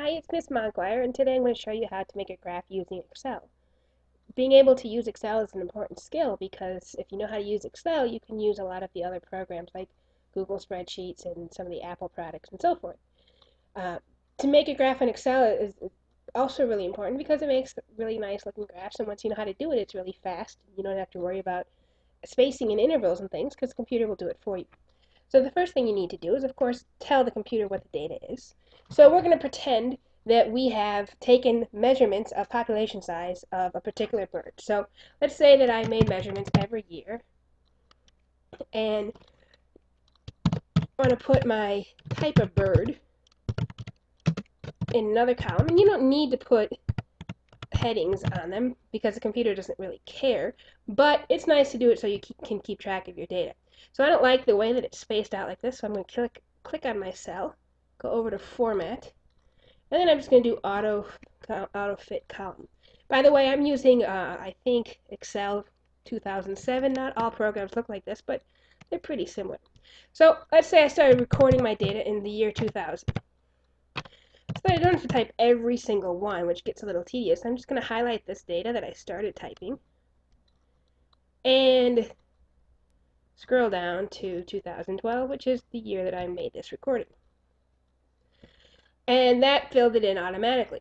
Hi, it's Miss Montguire, and today I'm going to show you how to make a graph using Excel. Being able to use Excel is an important skill because if you know how to use Excel, you can use a lot of the other programs like Google Spreadsheets and some of the Apple products and so forth. Uh, to make a graph in Excel is also really important because it makes really nice looking graphs, and once you know how to do it, it's really fast. You don't have to worry about spacing and intervals and things because the computer will do it for you. So the first thing you need to do is, of course, tell the computer what the data is. So we're going to pretend that we have taken measurements of population size of a particular bird. So let's say that I made measurements every year and I want to put my type of bird in another column. And you don't need to put headings on them because the computer doesn't really care, but it's nice to do it so you can keep track of your data. So I don't like the way that it's spaced out like this, so I'm going to click, click on my cell, go over to Format, and then I'm just going to do Auto, auto Fit Column. By the way, I'm using, uh, I think, Excel 2007. Not all programs look like this, but they're pretty similar. So let's say I started recording my data in the year 2000. So I don't have to type every single one, which gets a little tedious. I'm just going to highlight this data that I started typing. And scroll down to 2012, which is the year that I made this recording. And that filled it in automatically.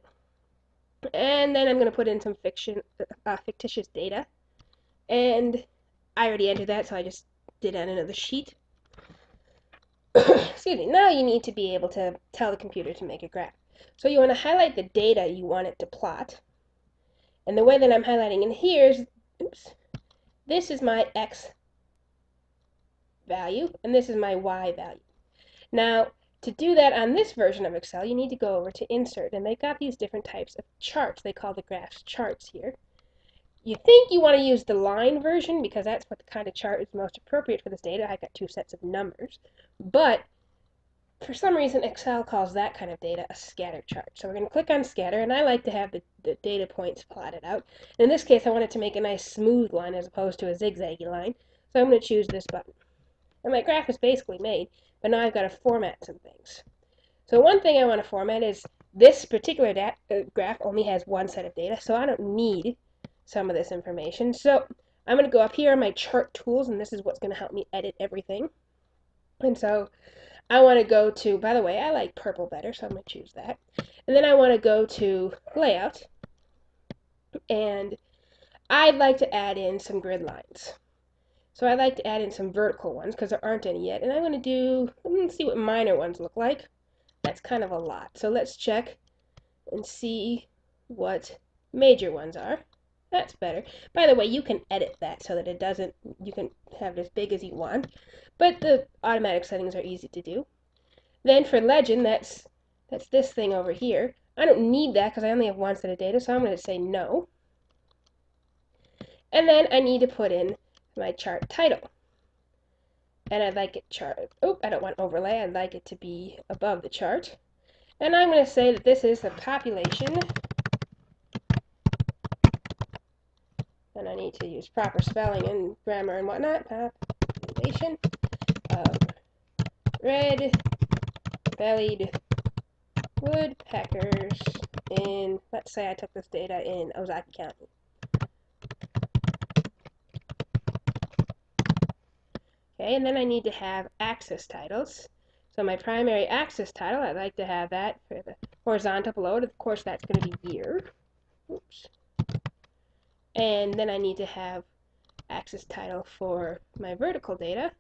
And then I'm going to put in some fiction, uh, fictitious data. And I already entered that, so I just did on another sheet. Excuse me. Now you need to be able to tell the computer to make a graph. So you want to highlight the data you want it to plot. And the way that I'm highlighting in here is, oops, this is my x value, and this is my y value. Now, to do that on this version of Excel, you need to go over to Insert, and they've got these different types of charts. They call the graphs charts here. You think you want to use the line version because that's what the kind of chart is most appropriate for this data. I've got two sets of numbers. But for some reason, Excel calls that kind of data a scatter chart. So we're going to click on scatter, and I like to have the, the data points plotted out. In this case, I want it to make a nice smooth line as opposed to a zigzaggy line. So I'm going to choose this button. And my graph is basically made, but now I've got to format some things. So one thing I want to format is this particular uh, graph only has one set of data, so I don't need some of this information. So I'm going to go up here on my chart tools, and this is what's going to help me edit everything. And so I want to go to, by the way, I like purple better, so I'm going to choose that. And then I want to go to layout, and I'd like to add in some grid lines. So I like to add in some vertical ones because there aren't any yet. And I'm going to do, let's see what minor ones look like. That's kind of a lot. So let's check and see what major ones are. That's better. By the way, you can edit that so that it doesn't, you can have it as big as you want. But the automatic settings are easy to do. Then for legend, that's, that's this thing over here. I don't need that because I only have one set of data, so I'm going to say no. And then I need to put in my chart title. And I'd like it chart, oh, I don't want overlay, I'd like it to be above the chart. And I'm going to say that this is the population, and I need to use proper spelling and grammar and whatnot, population of red-bellied woodpeckers in, let's say I took this data in Ozaukee County. Okay, and then I need to have axis titles. So my primary axis title, I'd like to have that for the horizontal below it. Of course, that's going to be year. Oops. And then I need to have axis title for my vertical data.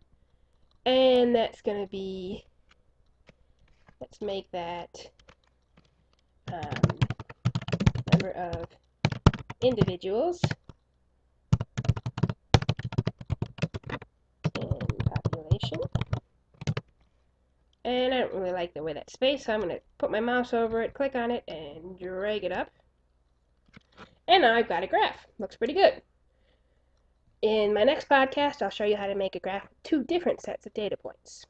And that's going to be, let's make that um, number of individuals. And I don't really like the way that's spaced, so I'm going to put my mouse over it, click on it, and drag it up. And now I've got a graph. Looks pretty good. In my next podcast, I'll show you how to make a graph with two different sets of data points.